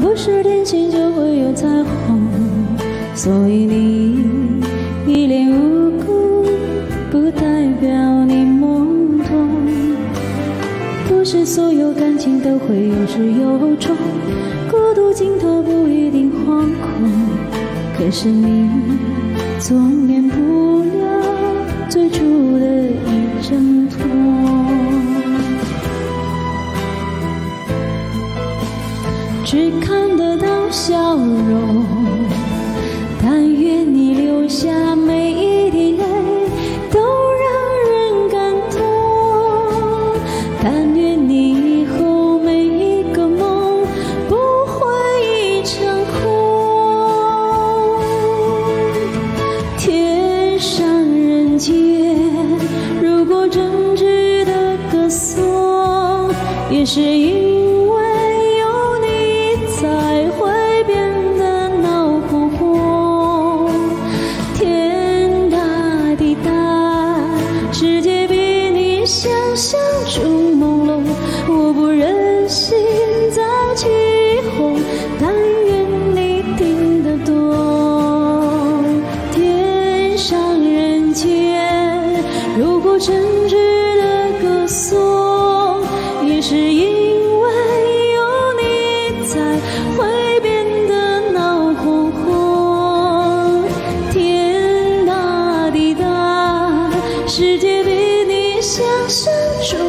不是天晴就会有彩虹，所以你一脸无辜，不代表你懵懂。不是所有感情都会有始有终，孤独尽头不一定惶恐，可是你总免不了最初的。只看得到笑容，但愿你流下每一滴泪都让人感动。但愿你以后每一个梦不会一场空。天上人间，如果真值得歌颂，也是因。真挚的歌颂也是因为有你才会变得闹哄哄天大地大世界比你想象中